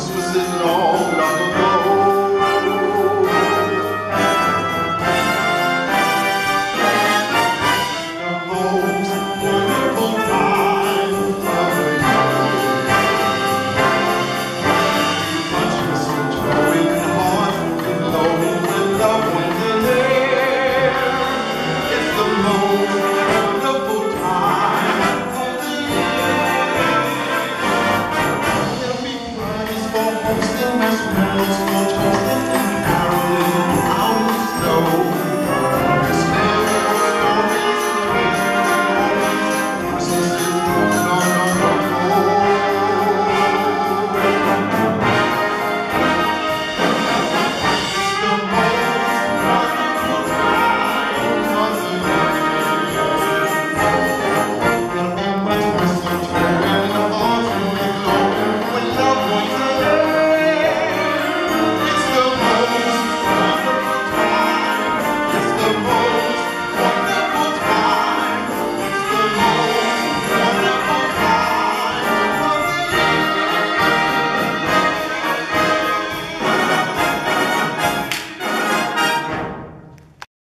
Christmas is an all